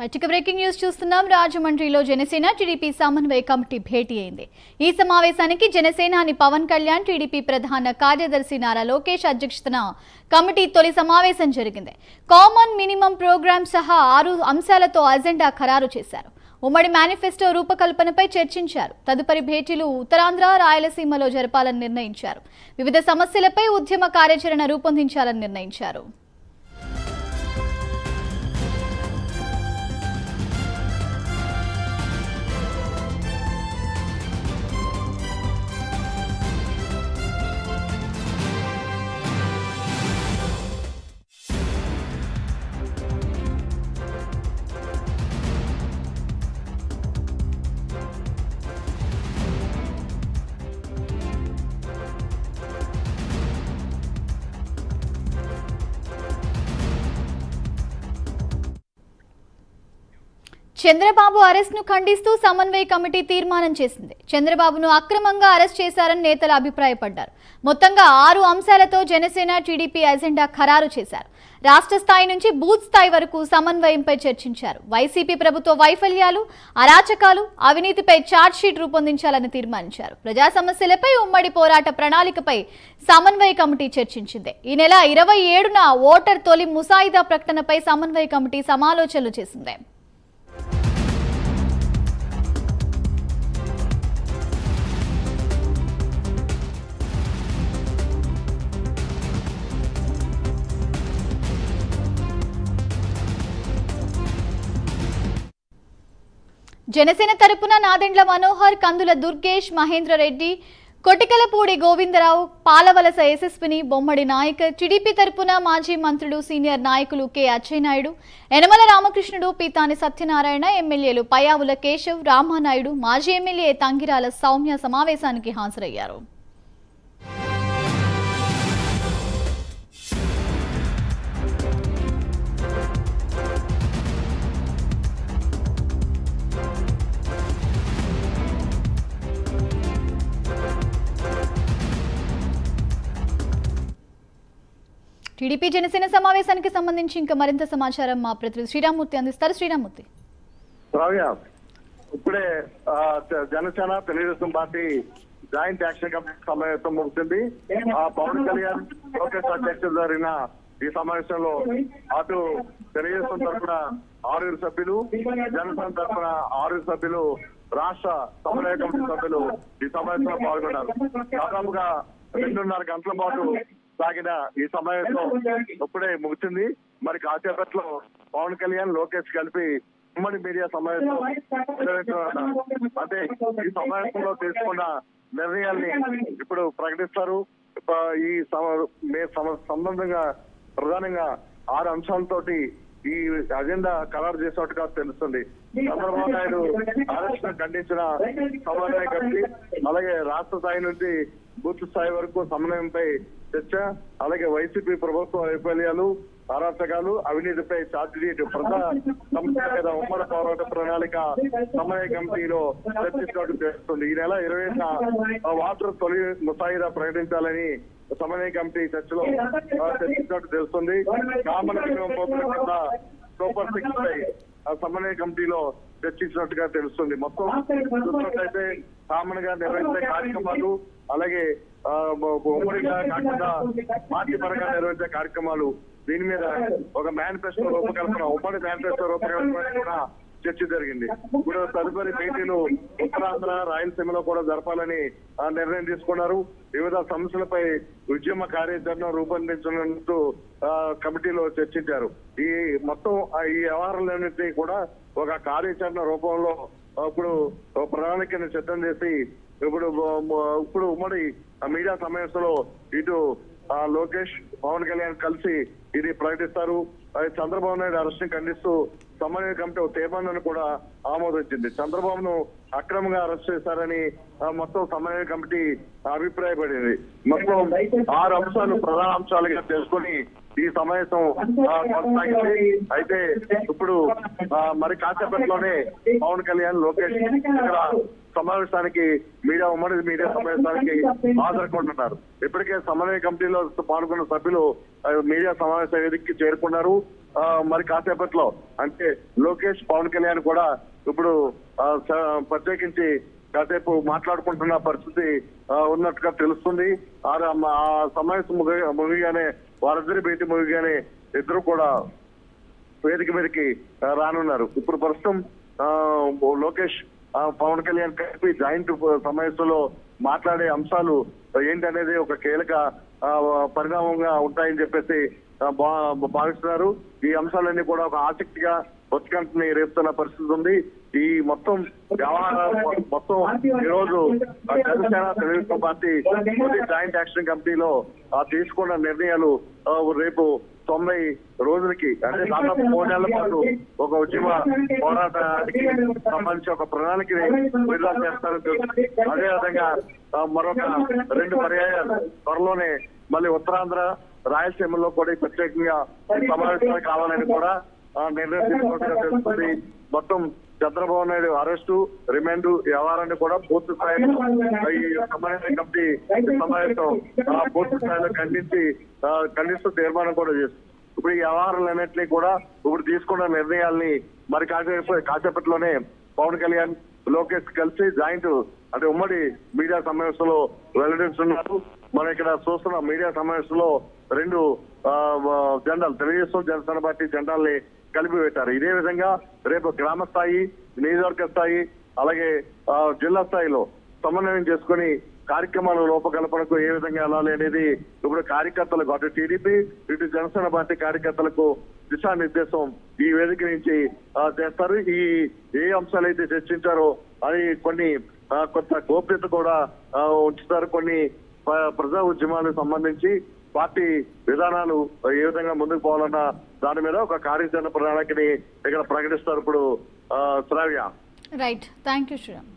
పచ్చిక breaking news చూస్తున్నాం. రాజమండ్రిలో జనసేన టీడీపీ సమన్వయ కమిటీ భేటీ అయింది. ఈ సమావేశానికి జనసేనాని పవన్ కళ్యాణ్ టీడీపీ ప్రధాన కార్యదర్శి నారా లోకేష్ అధ్యక్షతన కమిటీ తొలి సమావేశం జరిగింది. కామన్ మినిమం ప్రోగ్రామ్ సహా ఆరు అంశాలతో అజెండా ఖరారు చేశారు. ఉమ్మడి మేనిఫెస్టో రూపకల్పనపై చర్చించారు. తదుపరి భేటీలు ఉత్తరాంధ్ర రాయలసీమలో జరపాలని నిర్ణయించారు. వివిధ సమస్యలపై ఉద్యమ కార్యాచరణ రూపొందించాలని నిర్ణయించారు. చంద్రబాబు అరెస్ట్ను ఖండిస్తూ సమన్వయ కమిటీ తీర్మానం చేసింది. చంద్రబాబును అక్రమంగా అరెస్ట్ చేశారని నేతలు అభిప్రాయపడ్డారు. మొత్తంగా ఆరు అంశాలతో జనసేన టీడీపీ అజెండా ఖరారు చేశారు. రాష్ట్ర స్థాయి నుంచి బూత్ స్థాయి వరకు సమన్వయంపై చర్చించారు. వైసీపీ ప్రభుత్వ వైఫల్యాలు అరాచకాలు అవినీతిపై ఛార్జ్షీట్ రూపొందించాలని తీర్మానించారు. ప్రజా సమస్యలపై ఉమ్మడి పోరాట ప్రణాళికపై సమన్వయ కమిటీ చర్చించింది. ఈ నెల ఇరవై ఏడున ఓటర్ తొలి ముసాయిదా ప్రకటనపై సమన్వయ కమిటీ సమాలోచనలు చేసింది. జనసేన తరపున నాదెండ్ల మనోహర్ కందుల దుర్గేష్ మహేంద్ర రెడ్డి కొటికలపూడి గోవిందరావు పాలవలస యశస్విని బొమ్మడి నాయక్ టీడీపీ తరపున మాజీ మంత్రులు సీనియర్ నాయకులు కె. అచ్చెన్నాయుడు యనమల రామకృష్ణుడు పీతాని సత్యనారాయణ ఎమ్మెల్యేలు పయావుల కేశవ్ రామానాయుడు మాజీ ఎమ్మెల్యే తంగిరాల సౌమ్య సమావేశానికి హాజరయ్యారు. టీడీపీ జనసేన సమావేశానికి సంబంధించి ఇంకా మరింత సమాచారం మా ప్రతినిధి శ్రీరామూర్తి అందిస్తారు. శ్రీరామూర్తి ఇప్పుడే Janasena Telugu Desam party joint action committee సమావేశం ముగిసింది. ఆ పవన్ కళ్యాణ్ లోకేష్ అధ్యక్షులు జరిగిన ఈ సమావేశంలో అటు తెలుగుదేశం తరఫున ఆరుగురు సభ్యులు జనసేన తరఫున ఆరుగురు సభ్యులు రాష్ట్ర సమన్వయ కమిటీ సభ్యులు ఈ సమావేశంలో పాల్గొన్నారు. దాదాపుగా రెండున్నర గంటల పాటు సాగిన ఈ సమావేశం ఇప్పుడే ముగిసింది. మరి కాసేపట్లో పవన్ కళ్యాణ్ లోకేష్ కలిపి ఉమ్మడి మీడియా సమావేశం అదే అంటే ఈ సమావేశంలో తీసుకున్న నిర్ణయాల్ని ఇప్పుడు ప్రకటిస్తారు. ఈ సంబంధంగా ప్రధానంగా ఆరు అంశాలతోటి ఈ అజెండా ఖరారు చేసినట్టుగా తెలుస్తుంది. చంద్రబాబు నాయుడు అరెస్ట్ ఖండించిన సమన్వయ కమిటీ అలాగే రాష్ట్ర స్థాయి నుంచి బూత్ స్థాయి వరకు సమన్వయంపై చర్చ అలాగే వైసీపీ ప్రభుత్వ వైఫల్యాలు అరాచకాలు అవినీతిపై ఛార్జ్షీట్ ప్రజా సంస్థ మీద ఉమ్మడి పోరాట ప్రణాళిక సమన్వయ కమిటీలో చర్చించినట్టు తెలుస్తుంది ఈ నెల ఇరవై వాటర్ తొలి ముసాయిదా ప్రకటించాలని సమన్వయ కమిటీ చర్చలో చర్చించినట్టు తెలుస్తుంది. కామన్ సూపర్ సిక్స్ పై ఆ సమన్వయ కమిటీలో చర్చించినట్టుగా తెలుస్తుంది. మొత్తం చూసినట్లయితే కామన్గా నిర్వహించే కార్యక్రమాలు అలాగే ఉమ్మడిగా కాకుండా పార్టీ పరంగా నిర్వహించే కార్యక్రమాలు దీని మీద ఒక మేనిఫెస్టో రూపకల్పన ఉమ్మడి మేనిఫెస్టో రూపకల్పన కూడా చర్చ జరిగింది. ఇప్పుడు తదుపరి భేటీలు ఉత్తరాంధ్ర రాయలసీమలో కూడా జరపాలని ఆ, నిర్ణయం తీసుకున్నారు. వివిధ సమస్యలపై ఉద్యమ కార్యాచరణ రూపొందించినట్టు ఆ, కమిటీలో చర్చించారు. ఈ మొత్తం ఆ, ఈ వ్యవహారాలన్నింటినీ కూడా ఒక కార్యాచరణ రూపంలో ఇప్పుడు ఒక ప్రణాళికను సిద్ధం చేసి ఇప్పుడు ఇప్పుడు ఉమ్మడి ఆ మీడియా సమావేశంలో ఇటు ఆ, లోకేష్ పవన్ కళ్యాణ్ కలిసి ఇది ప్రకటిస్తారు. అది చంద్రబాబు నాయుడు అరెస్ట్ని ఖండిస్తూ సమన్వయ కమిటీ ఒక తీర్మానాన్ని కూడా ఆమోదించింది. చంద్రబాబును అక్రమంగా అరెస్ట్ చేశారని ఆ, మొత్తం సమన్వయ కమిటీ అభిప్రాయపడింది. మొత్తం ఆరు అంశాలు ప్రధాన అంశాలుగా తెలుసుకొని ఈ సమావేశం కొనసాగింది. అయితే ఇప్పుడు మరి కాసేపట్లోనే పవన్ కళ్యాణ్ లోకేష్ ఇక్కడ సమావేశానికి మీడియా ఉమ్మడి మీడియా సమావేశానికి హాజరుకుంటున్నారు. ఇప్పటికే సమన్వయ కమిటీలో పాల్గొన్న సభ్యులు మీడియా సమావేశ వేదికకి చేరుకున్నారు. మరి కాసేపట్లో అంటే లోకేష్ పవన్ కళ్యాణ్ కూడా ఇప్పుడు ప్రత్యేకించి కాసేపు మాట్లాడుకుంటున్న పరిస్థితి ఉన్నట్టుగా తెలుస్తుంది. ఆ సమావేశం ముగి- ముగిగానే వారిద్దరి భేటీ ముగిగానే ఇద్దరు కూడా వేదిక మీదకి రానున్నారు. ఇప్పుడు ప్రస్తుతం లోకేష్ పవన్ కళ్యాణ్ కలిపి జాయింట్ సమావేశంలో మాట్లాడే అంశాలు ఏంటనేది ఒక కీలక పరిణామంగా ఉంటాయని చెప్పేసి భావిస్తున్నారు. ఈ అంశాలన్నీ కూడా ఒక ఆసక్తిగా ఉత్కంఠని రేపుతున్న పరిస్థితి ఉంది. ఈ మొత్తం వ్యవహారాలు మొత్తం ఈ Janasena Telugu Desam party joint action కమిటీలో ఆ, తీసుకున్న నిర్ణయాలు రేపు తొంభై రోజులకి అంటే దాదాపు మూడు నెలల పాటు ఒక ఉద్యమ పోరాటానికి సంబంధించి ఒక ప్రణాళికని విడుదల చేస్తారని అదేవిధంగా మరొక రెండు పర్యాయాలు త్వరలోనే మళ్ళీ ఉత్తరాంధ్ర రాయలసీమలో కూడా ప్రత్యేకంగా సమావేశాలు కావాలని కూడా నిర్ణయం తీసుకున్నట్టుగా తెలుస్తుంది మొత్తం చంద్రబాబు నాయుడు అరెస్టు రిమాండ్ వ్యవహారాన్ని కూడా పూర్తి స్థాయిలో ఈ సమన్వయ కమిటీ సమావేశం పూర్తి స్థాయిలో ఖండించి ఖండిస్తూ తీర్మానం కూడా చేస్తుంది ఇప్పుడు ఈ వ్యవహారాలన్నింటినీ కూడా ఇప్పుడు తీసుకున్న నిర్ణయాల్ని మరి కాసేపు కాసేపట్లోనే పవన్ కళ్యాణ్ లోకేష్ కలిసి జాయింట్ అంటే ఉమ్మడి మీడియా సమావేశంలో వెల్లడించున్నారు. మనం ఇక్కడ చూస్తున్న మీడియా సమావేశంలో రెండు ఆ, జెండాలు తెలుగుదేశం జనసేన పార్టీ జెండాల్ని కలిపి పెట్టారు. ఇదే విధంగా రేపు గ్రామ స్థాయి నియోజకవర్గ స్థాయి అలాగే జిల్లా స్థాయిలో సమన్వయం చేసుకుని కార్యక్రమాల రూపకల్పనకు ఏ విధంగా వెళ్ళాలి అనేది ఇప్పుడు కార్యకర్తలకు అటు టీడీపీ ఇటు జనసేన పార్టీ కార్యకర్తలకు దిశానిర్దేశం ఈ వేదిక నుంచి చేస్తారు. ఈ ఏ అంశాలు అయితే చర్చించారో అది కొన్ని కొంత గోప్యత కూడా ఉంచుతారు. కొన్ని ప్రజా ఉద్యమాలకు సంబంధించి పార్టీ విధానాలు ఏ విధంగా ముందుకు పోవాలన్న దాని మీద ఒక కార్యాచరణ ప్రణాళికని ఇక్కడ ప్రకటిస్తారు ఇప్పుడు ఆ, Sravya. Right thank you Sriram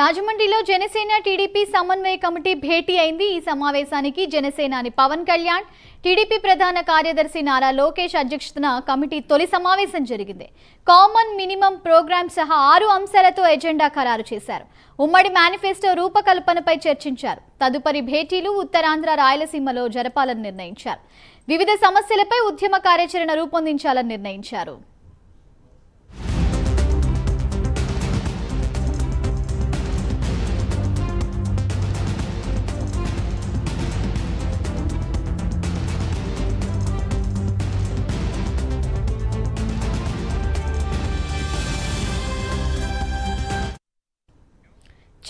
రాజమండ్రిలో జనసేన టీడీపీ సమన్వయ కమిటీ భేటీ అయింది. ఈ సమావేశానికి జనసేనాని పవన్ కళ్యాణ్ టీడీపీ ప్రధాన కార్యదర్శి నారా లోకేష్ అధ్యక్షతన కమిటీ తొలి సమావేశం జరిగింది. కామన్ మినిమం ప్రోగ్రామ్ సహా ఆరు అంశాలతో ఎజెండా ఖరారు చేశారు. ఉమ్మడి మేనిఫెస్టో రూపకల్పనపై చర్చించారు. తదుపరి భేటీలు ఉత్తరాంధ్ర రాయలసీమలో జరపాలని నిర్ణయించారు. వివిధ సమస్యలపై ఉద్యమ కార్యాచరణ రూపొందించాలని నిర్ణయించారు.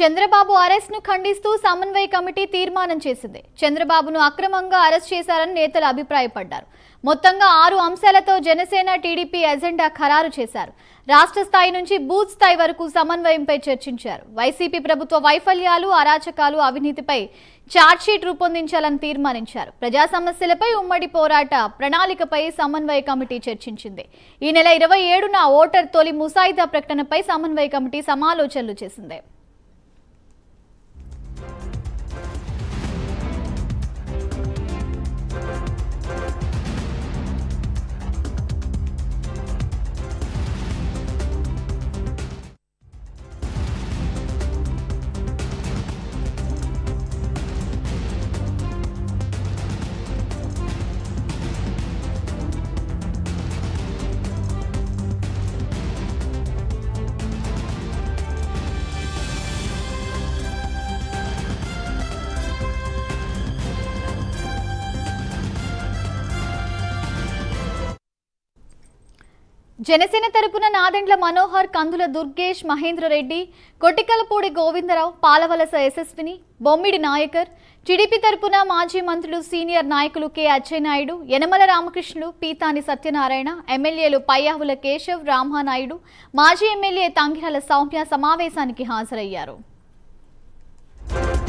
చంద్రబాబు అరెస్ట్ను ఖండిస్తూ సమన్వయ కమిటీ తీర్మానం చేసింది. చంద్రబాబును అక్రమంగా అరెస్ట్ చేశారని నేతలు అభిప్రాయపడ్డారు. మొత్తంగా ఆరు అంశాలతో జనసేన టీడీపీ ఎజెండా ఖరారు చేశారు. రాష్ట్ర స్థాయి నుంచి బూత్ స్థాయి వరకు సమన్వయంపై చర్చించారు. వైసీపీ ప్రభుత్వ వైఫల్యాలు అరాచకాలు అవినీతిపై ఛార్జ్షీట్ రూపొందించాలని తీర్మానించారు. ప్రజా సమస్యలపై ఉమ్మడి పోరాట ప్రణాళికపై సమన్వయ కమిటీ చర్చించింది. ఈ నెల ఇరవై ఏడున ఓటర్ తొలి ముసాయిదా ప్రకటనపై సమన్వయ కమిటీ సమాలోచనలు చేసింది. జనసేన తరపున నాదెండ్ల మనోహర్ కందుల దుర్గేష్ మహేంద్ర రెడ్డి కొట్టికలపూడి గోవిందరావు పాలవలస యశస్విని బొమ్మిడి నాయకర్ టీడీపీ తరపున మాజీ మంత్రులు సీనియర్ నాయకులు కె అచ్చెన్నాయుడు యనమల రామకృష్ణులు పీతాని సత్యనారాయణ ఎమ్మెల్యేలు పయ్యావుల కేశవ్ రామానాయుడు మాజీ ఎమ్మెల్యే తంగిరాల సౌమ్య సమావేశానికి హాజరయ్యారు.